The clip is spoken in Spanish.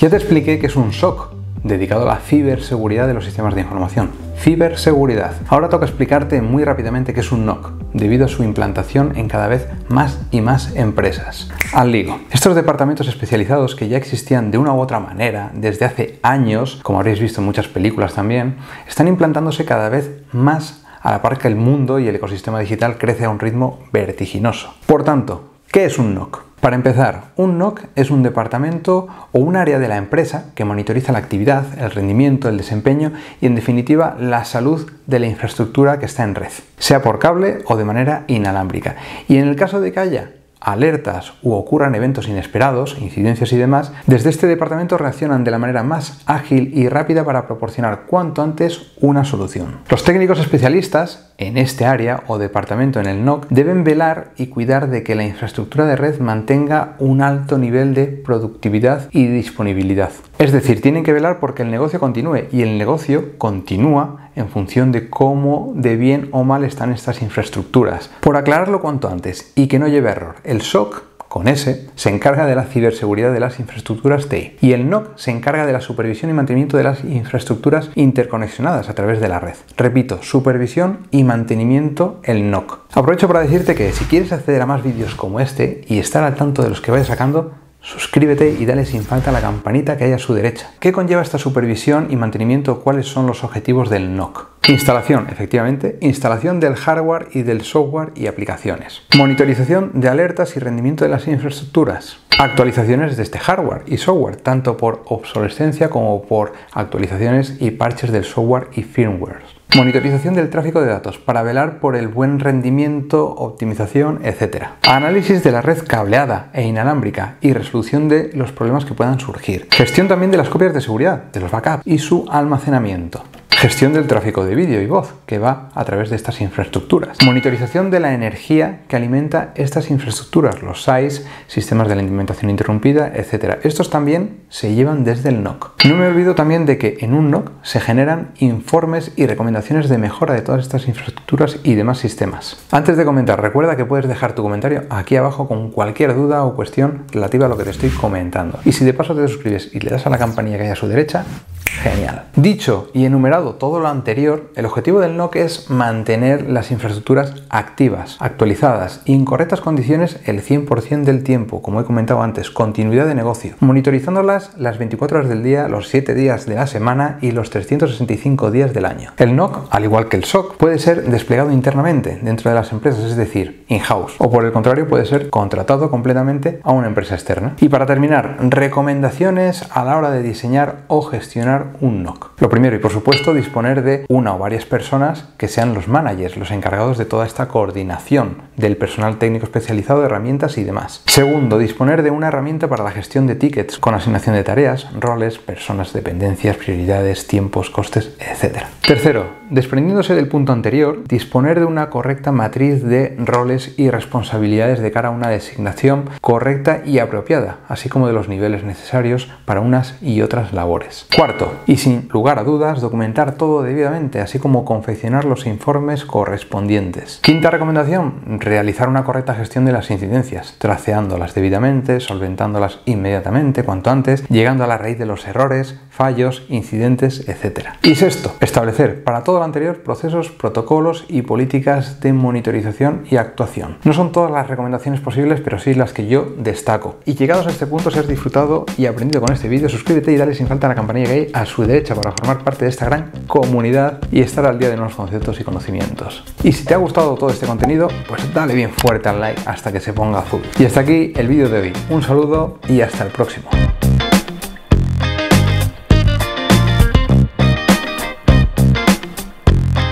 Ya te expliqué que es un SOC, dedicado a la ciberseguridad de los sistemas de información. Ciberseguridad. Ahora toca explicarte muy rápidamente qué es un NOC, debido a su implantación en cada vez más y más empresas. Al ligo. Estos departamentos especializados que ya existían de una u otra manera desde hace años, como habréis visto en muchas películas también, están implantándose cada vez más a la par que el mundo y el ecosistema digital crece a un ritmo vertiginoso. Por tanto, ¿qué es un NOC? Para empezar, un NOC es un departamento o un área de la empresa que monitoriza la actividad, el rendimiento, el desempeño y en definitiva la salud de la infraestructura que está en red, sea por cable o de manera inalámbrica. Y en el caso de que haya alertas u ocurran eventos inesperados, incidencias y demás, desde este departamento reaccionan de la manera más ágil y rápida para proporcionar cuanto antes una solución. Los técnicos especialistas en este área o departamento en el NOC deben velar y cuidar de que la infraestructura de red mantenga un alto nivel de productividad y disponibilidad. Es decir, tienen que velar porque el negocio continúe y el negocio continúa en función de cómo de bien o mal están estas infraestructuras. Por aclararlo cuanto antes y que no lleve error, el SOC con S se encarga de la ciberseguridad de las infraestructuras TI y el NOC se encarga de la supervisión y mantenimiento de las infraestructuras interconexionadas a través de la red. Repito, supervisión y mantenimiento el NOC. Aprovecho para decirte que si quieres acceder a más vídeos como este y estar al tanto de los que vaya sacando, Suscríbete y dale sin falta a la campanita que hay a su derecha. ¿Qué conlleva esta supervisión y mantenimiento? ¿Cuáles son los objetivos del NOC? Instalación, efectivamente, instalación del hardware y del software y aplicaciones. Monitorización de alertas y rendimiento de las infraestructuras. Actualizaciones de este hardware y software, tanto por obsolescencia como por actualizaciones y parches del software y firmware. Monitorización del tráfico de datos para velar por el buen rendimiento, optimización, etc. Análisis de la red cableada e inalámbrica y resolución de los problemas que puedan surgir. Gestión también de las copias de seguridad, de los backups y su almacenamiento. Gestión del tráfico de vídeo y voz que va a través de estas infraestructuras. Monitorización de la energía que alimenta estas infraestructuras, los SAIs, sistemas de alimentación interrumpida, etc. Estos también se llevan desde el NOC. No me olvido también de que en un NOC se generan informes y recomendaciones de mejora de todas estas infraestructuras y demás sistemas. Antes de comentar, recuerda que puedes dejar tu comentario aquí abajo con cualquier duda o cuestión relativa a lo que te estoy comentando. Y si de paso te suscribes y le das a la campanilla que hay a su derecha, Genial. Dicho y enumerado todo lo anterior, el objetivo del NOC es mantener las infraestructuras activas, actualizadas y en correctas condiciones el 100% del tiempo, como he comentado antes, continuidad de negocio, monitorizándolas las 24 horas del día, los 7 días de la semana y los 365 días del año. El NOC, al igual que el SOC, puede ser desplegado internamente dentro de las empresas, es decir, in-house, o por el contrario puede ser contratado completamente a una empresa externa. Y para terminar, recomendaciones a la hora de diseñar o gestionar un NOC. Lo primero y por supuesto disponer de una o varias personas que sean los managers, los encargados de toda esta coordinación del personal técnico especializado de herramientas y demás. Segundo, disponer de una herramienta para la gestión de tickets con asignación de tareas, roles, personas, dependencias, prioridades, tiempos, costes, etc. Tercero, desprendiéndose del punto anterior, disponer de una correcta matriz de roles y responsabilidades de cara a una designación correcta y apropiada, así como de los niveles necesarios para unas y otras labores. Cuarto, y sin lugar a dudas, documentar todo debidamente, así como confeccionar los informes correspondientes. Quinta recomendación, realizar una correcta gestión de las incidencias, traceándolas debidamente, solventándolas inmediatamente, cuanto antes, llegando a la raíz de los errores, fallos, incidentes, etc. Y sexto, establecer para anterior procesos, protocolos y políticas de monitorización y actuación. No son todas las recomendaciones posibles, pero sí las que yo destaco. Y llegados a este punto, si has disfrutado y aprendido con este vídeo, suscríbete y dale sin falta a la campanilla que hay a su derecha para formar parte de esta gran comunidad y estar al día de nuevos conceptos y conocimientos. Y si te ha gustado todo este contenido, pues dale bien fuerte al like hasta que se ponga azul. Y hasta aquí el vídeo de hoy. Un saludo y hasta el próximo.